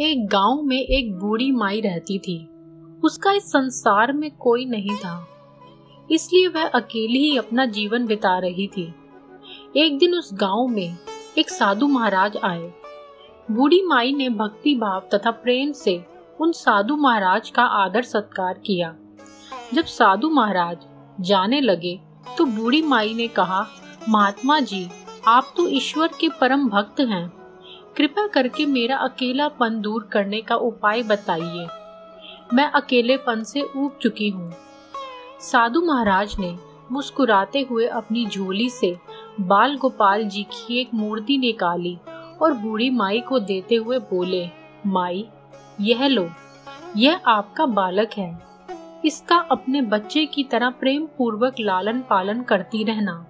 एक गाँव में एक बूढ़ी माई रहती थी। उसका इस संसार में कोई नहीं था। इसलिए वह अकेली ही अपना जीवन बिता रही थी। एक दिन उस गाँव में एक साधु महाराज आए। बूढ़ी माई ने भक्ति भाव तथा प्रेम से उन साधु महाराज का आदर सत्कार किया। जब साधु महाराज जाने लगे तो बूढ़ी माई ने कहा, महात्मा जी, आप तो ईश्वर के परम भक्त हैं। कृपया करके मेरा अकेलापन दूर करने का उपाय बताइए। मैं अकेलेपन से ऊब चुकी हूँ। साधु महाराज ने मुस्कुराते हुए अपनी झोली से बाल गोपाल जी की एक मूर्ति निकाली और बूढ़ी माई को देते हुए बोले, माई, यह लो। यह आपका बालक है। इसका अपने बच्चे की तरह प्रेम पूर्वक लालन पालन करती रहना।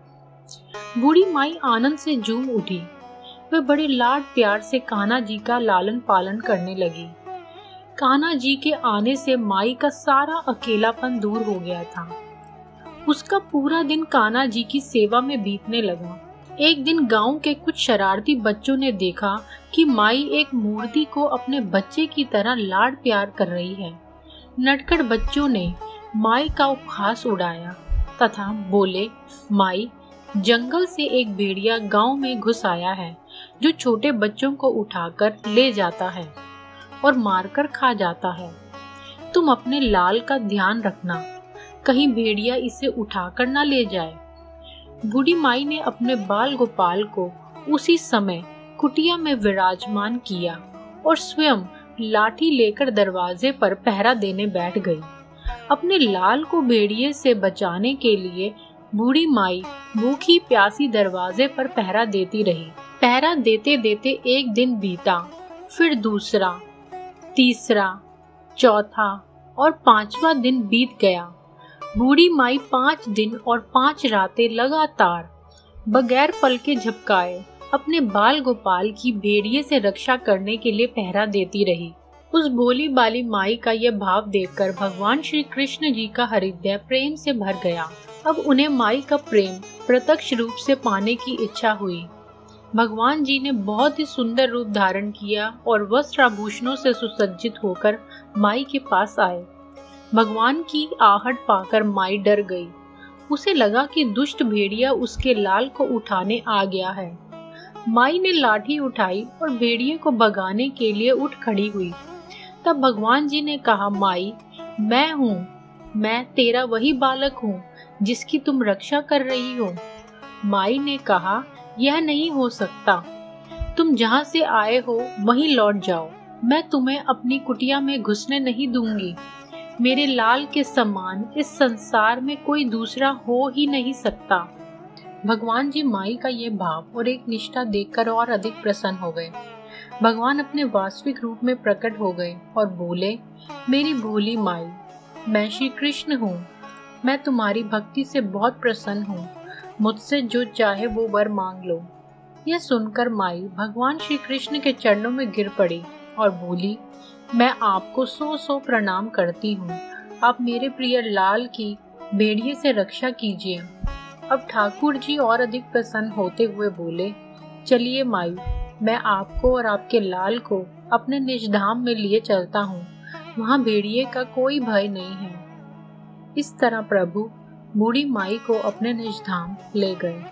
बूढ़ी माई आनंद से झूम उठी। वह बड़े लाड प्यार से कान्हा जी का लालन पालन करने लगी। कान्हा जी के आने से माई का सारा अकेलापन दूर हो गया था। उसका पूरा दिन कान्हा जी की सेवा में बीतने लगा। एक दिन गाँव के कुछ शरारती बच्चों ने देखा कि माई एक मूर्ति को अपने बच्चे की तरह लाड प्यार कर रही है। नटखट बच्चों ने माई का उपहास उड़ाया तथा बोले, माई, जंगल से एक भेड़िया गाँव में घुस आया है। जो छोटे बच्चों को उठाकर ले जाता है और मारकर खा जाता है। तुम अपने लाल का ध्यान रखना। कहीं भेड़िया इसे उठाकर ना ले जाए। बूढ़ी माई ने अपने बाल गोपाल को उसी समय कुटिया में विराजमान किया और स्वयं लाठी लेकर दरवाजे पर पहरा देने बैठ गई। अपने लाल को भेड़िए से बचाने के लिए बूढ़ी माई भूखी प्यासी दरवाजे पर पहरा देती रही। पहरा देते देते एक दिन बीता, फिर दूसरा, तीसरा, चौथा और पांचवा दिन बीत गया। बूढ़ी माई पाँच दिन और पाँच रातें लगातार बगैर पल के झपकाए अपने बाल गोपाल की भेड़िए से रक्षा करने के लिए पहरा देती रही। उस भोली बाली माई का यह भाव देखकर भगवान श्री कृष्ण जी का हृदय प्रेम से भर गया। अब उन्हें माई का प्रेम प्रत्यक्ष रूप से पाने की इच्छा हुई। भगवान जी ने बहुत ही सुंदर रूप धारण किया और वस्त्र आभूषणों से सुसज्जित होकर माई के पास आए। भगवान की आहट पाकर माई डर गई। उसे लगा कि दुष्ट भेड़िया उसके लाल को उठाने आ गया है। माई ने लाठी उठाई और भेड़िए को भगाने के लिए उठ खड़ी हुई। तब भगवान जी ने कहा, माई, मैं हूँ। मैं तेरा वही बालक हूँ जिसकी तुम रक्षा कर रही हो। माई ने कहा यह नहीं हो सकता। तुम जहाँ से आए हो, वहीं लौट जाओ। मैं तुम्हें अपनी कुटिया में घुसने नहीं दूँगी। मेरे लाल के समान इस संसार में कोई दूसरा हो ही नहीं सकता। भगवान जी माई का ये भाव और एक निष्ठा देखकर और अधिक प्रसन्न हो गए। भगवान अपने वास्तविक रूप में प्रकट हो गए और बोले, मेरी भोली माई, मैं श्री कृष्ण हूँ। मैं तुम्हारी भक्ति से बहुत प्रसन्न हूँ। मुझसे जो चाहे वो वर मांग लो। यह सुनकर माई भगवान श्री कृष्ण के चरणों में गिर पड़ी और बोली, मैं आपको सो सो प्रणाम करती हूँ। आप मेरे प्रिय लाल की भेड़िए से रक्षा कीजिए। अब ठाकुर जी और अधिक प्रसन्न होते हुए बोले, चलिए माई, मैं आपको और आपके लाल को अपने निज धाम में लिए चलता हूँ। वहाँ भेड़िए का कोई भय नहीं है। इस तरह प्रभु बूढ़ी माई को अपने निज धाम ले गए।